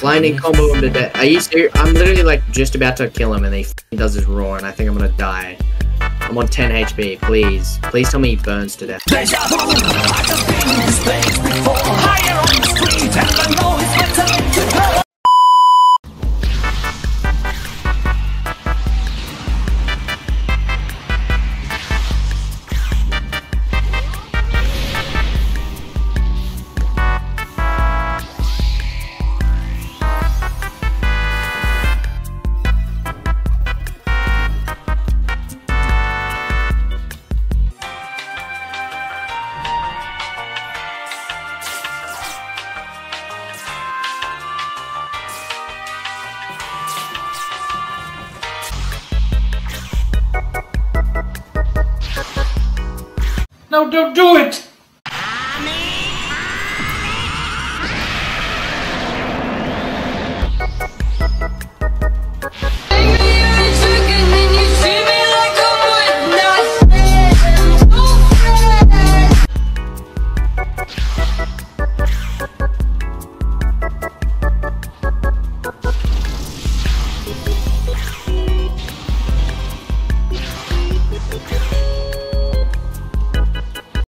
Blinding combo him to death. Are you serious? I'm literally like just about to kill him and he does his roar and I think I'm gonna die. I'm on 10 HP, please. Please tell me he burns to death. No, don't do it!